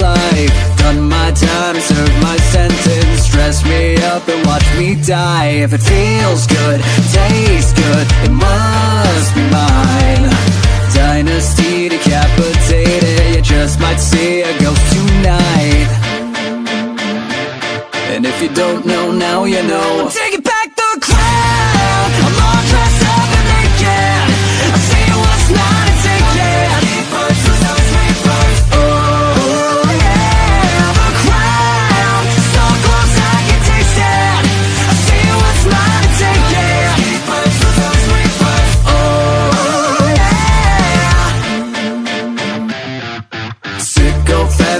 life. Done my time, served my sentence. Dress me up and watch me die. If it feels good, tastes good It must be mine. Dynasty decapitated You just might see a ghost tonight. And if you don't know, now you know